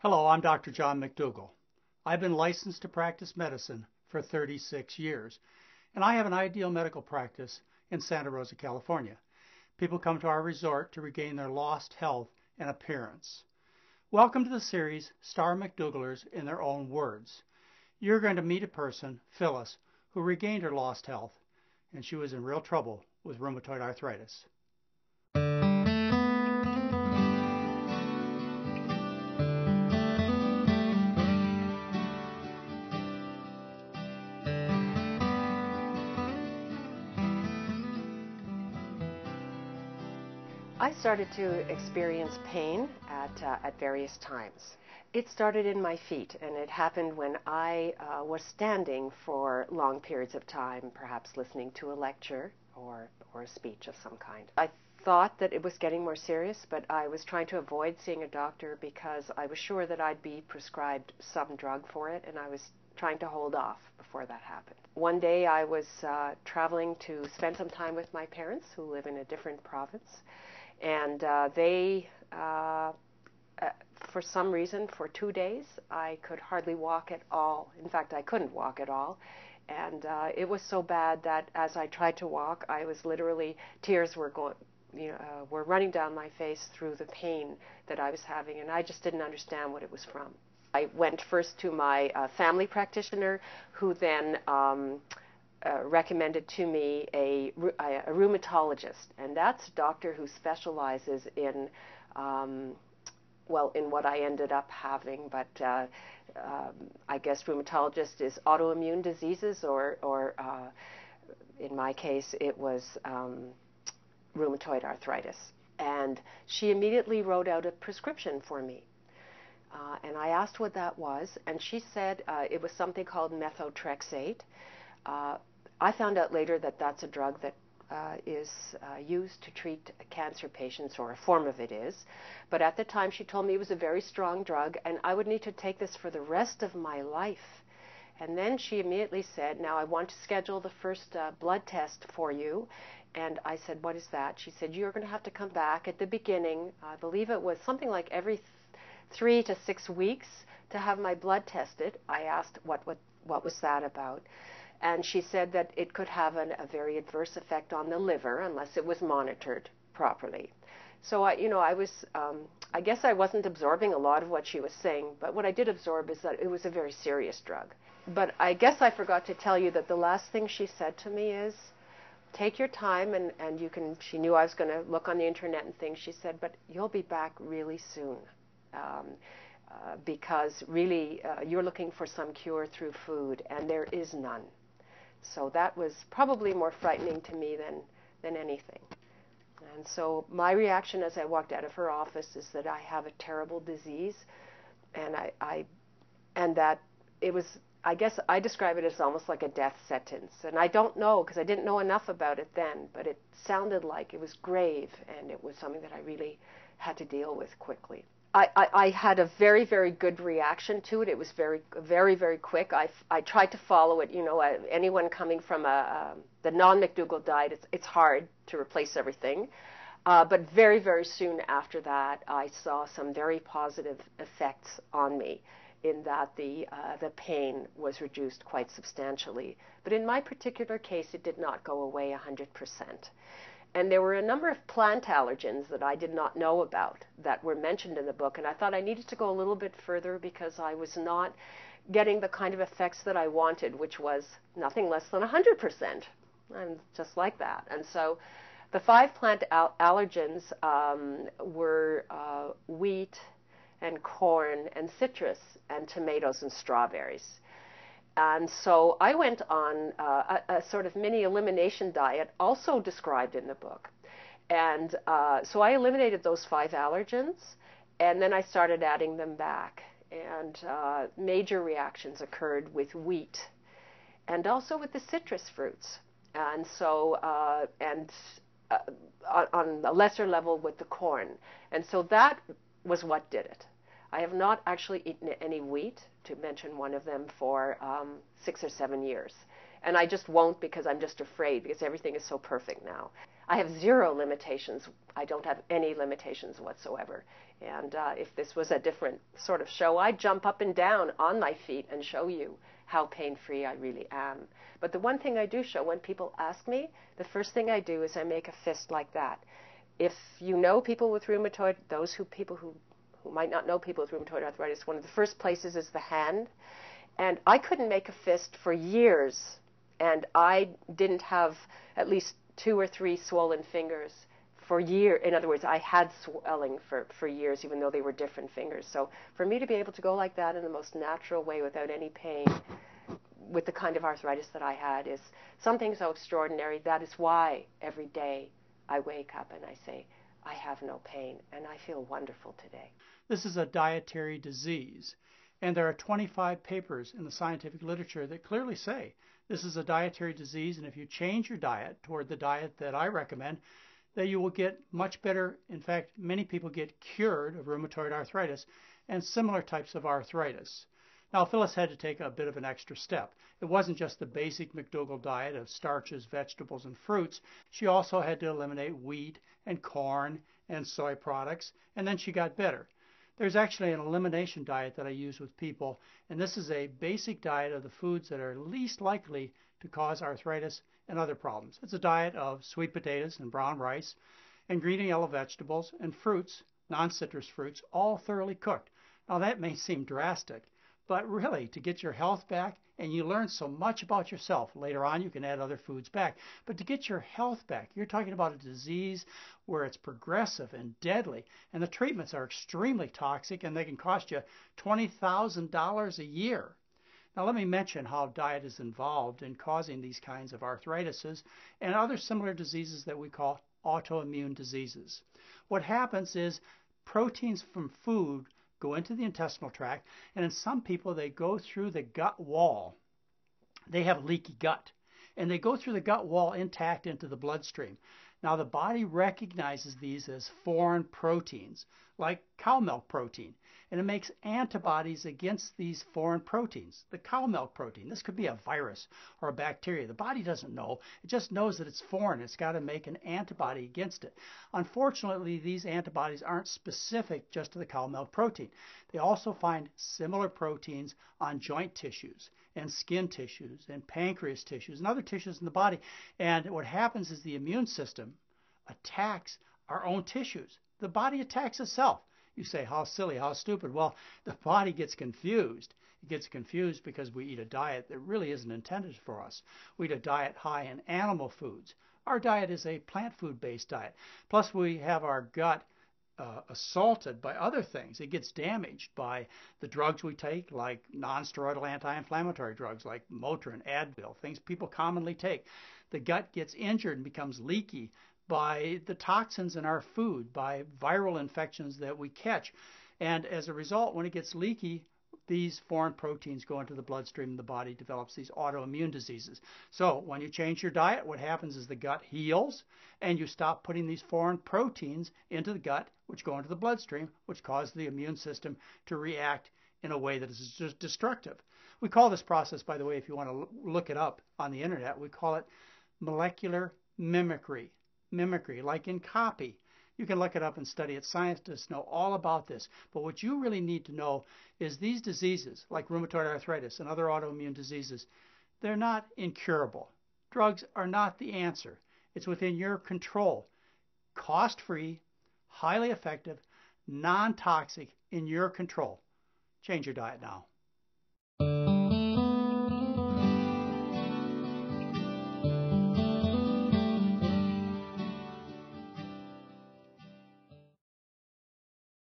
Hello, I'm Dr. John McDougall. I've been licensed to practice medicine for 36 years, and I have an ideal medical practice in Santa Rosa, California. People come to our resort to regain their lost health and appearance. Welcome to the series Star McDougallers in Their Own Words. You're going to meet a person, Phyllis, who regained her lost health, and she was in real trouble with rheumatoid arthritis. I started to experience pain at, uh, at various times. It started in my feet, and it happened when I uh, was standing for long periods of time, perhaps listening to a lecture or, or a speech of some kind. I thought that it was getting more serious, but I was trying to avoid seeing a doctor because I was sure that I'd be prescribed some drug for it, and I was trying to hold off before that happened. One day I was uh, traveling to spend some time with my parents who live in a different province and uh, they, uh, uh, for some reason, for two days, I could hardly walk at all. In fact, I couldn't walk at all. And uh, it was so bad that as I tried to walk, I was literally, tears were going, you know, uh, were running down my face through the pain that I was having, and I just didn't understand what it was from. I went first to my uh, family practitioner, who then um, uh, recommended to me a, a, rheumatologist, and that's a doctor who specializes in, um, well, in what I ended up having, but uh, um, I guess rheumatologist is autoimmune diseases, or, or uh, in my case, it was um, rheumatoid arthritis. And she immediately wrote out a prescription for me. Uh, and I asked what that was, and she said uh, it was something called methotrexate. Uh, I found out later that that's a drug that uh, is uh, used to treat cancer patients, or a form of it is. But at the time, she told me it was a very strong drug, and I would need to take this for the rest of my life. And then she immediately said, Now I want to schedule the first uh, blood test for you. And I said, What is that? She said, You're going to have to come back at the beginning. I believe it was something like every th- three to six weeks to have my blood tested. I asked, What, what, what was that about? And she said that it could have an, a very adverse effect on the liver unless it was monitored properly. So I, you know, I was, um, I guess I wasn't absorbing a lot of what she was saying, but what I did absorb is that it was a very serious drug. But I guess I forgot to tell you that the last thing she said to me is, take your time and, and you can, she knew I was going to look on the internet and things. She said, but you'll be back really soon. Um, uh, because really, uh, you're looking for some cure through food, and there is none. So that was probably more frightening to me than, than anything. And so my reaction as I walked out of her office is that I have a terrible disease, and I, I and that it was. I guess I describe it as almost like a death sentence, and I don't know because I didn't know enough about it then, but it sounded like it was grave, and it was something that I really had to deal with quickly. I, I, I, had a very, very good reaction to it. It was very, very, very quick. I, I tried to follow it. You know, uh, anyone coming from a, a the non-McDougall diet, it's, it's hard to replace everything. Uh, but very, very soon after that, I saw some very positive effects on me in that the, uh, the pain was reduced quite substantially. But in my particular case, it did not go away 100%. And there were a number of plant allergens that I did not know about that were mentioned in the book. And I thought I needed to go a little bit further because I was not getting the kind of effects that I wanted, which was nothing less than 100%. And just like that. And so the five plant al- allergens um, were uh, wheat and corn and citrus and tomatoes and strawberries. And so I went on uh, a, a, sort of mini elimination diet, also described in the book. And uh, so I eliminated those five allergens, and then I started adding them back. And uh, major reactions occurred with wheat and also with the citrus fruits. And so, uh, and uh, on a lesser level with the corn. And so that was what did it. I have not actually eaten any wheat, to mention one of them, for um, six or seven years. And I just won't because I'm just afraid because everything is so perfect now. I have zero limitations. I don't have any limitations whatsoever. And uh, if this was a different sort of show, I'd jump up and down on my feet and show you how pain free I really am. But the one thing I do show when people ask me, the first thing I do is I make a fist like that. If you know people with rheumatoid, those who people who who might not know people with rheumatoid arthritis, one of the first places is the hand. And I couldn't make a fist for years, and I didn't have at least two or three swollen fingers for years. In other words, I had swelling for, for years, even though they were different fingers. So for me to be able to go like that in the most natural way without any pain, with the kind of arthritis that I had, is something so extraordinary. That is why every day I wake up and I say, I have no pain, and I feel wonderful today. This is a dietary disease, and there are 25 papers in the scientific literature that clearly say this is a dietary disease, and if you change your diet toward the diet that I recommend, that you will get much better. In fact, many people get cured of rheumatoid arthritis and similar types of arthritis. Now, Phyllis had to take a bit of an extra step. It wasn't just the basic McDougall diet of starches, vegetables, and fruits. She also had to eliminate wheat and corn and soy products, and then she got better. There's actually an elimination diet that I use with people, and this is a basic diet of the foods that are least likely to cause arthritis and other problems. It's a diet of sweet potatoes and brown rice, and green and yellow vegetables, and fruits, non citrus fruits, all thoroughly cooked. Now, that may seem drastic, but really, to get your health back, and you learn so much about yourself. Later on, you can add other foods back. But to get your health back, you're talking about a disease where it's progressive and deadly, and the treatments are extremely toxic, and they can cost you $20,000 a year. Now, let me mention how diet is involved in causing these kinds of arthritises and other similar diseases that we call autoimmune diseases. What happens is proteins from food go into the intestinal tract, and in some people, they go through the gut wall. They have leaky gut, and they go through the gut wall intact into the bloodstream. Now, the body recognizes these as foreign proteins, like cow milk protein, and it makes antibodies against these foreign proteins, the cow milk protein. This could be a virus or a bacteria. The body doesn't know. It just knows that it's foreign. It's got to make an antibody against it. Unfortunately, these antibodies aren't specific just to the cow milk protein. They also find similar proteins on joint tissues and skin tissues and pancreas tissues and other tissues in the body. And what happens is the immune system attacks our own tissues. The body attacks itself. You say, how silly, how stupid. Well, the body gets confused. It gets confused because we eat a diet that really isn't intended for us. We eat a diet high in animal foods. Our diet is a plant food based diet. Plus, we have our gut uh, assaulted by other things. It gets damaged by the drugs we take, like non-steroidal anti-inflammatory drugs like Motrin, Advil, things people commonly take. The gut gets injured and becomes leaky by the toxins in our food, by viral infections that we catch. And as a result, when it gets leaky, these foreign proteins go into the bloodstream and the body develops these autoimmune diseases. So when you change your diet, what happens is the gut heals and you stop putting these foreign proteins into the gut, which go into the bloodstream, which cause the immune system to react in a way that is just destructive. We call this process, by the way, if you want to look it up on the internet, we call it molecular mimicry. Mimicry, like in copy. You can look it up and study it. Scientists know all about this. But what you really need to know is these diseases, like rheumatoid arthritis and other autoimmune diseases, they're not incurable. Drugs are not the answer. It's within your control. Cost free, highly effective, non toxic, in your control. Change your diet now.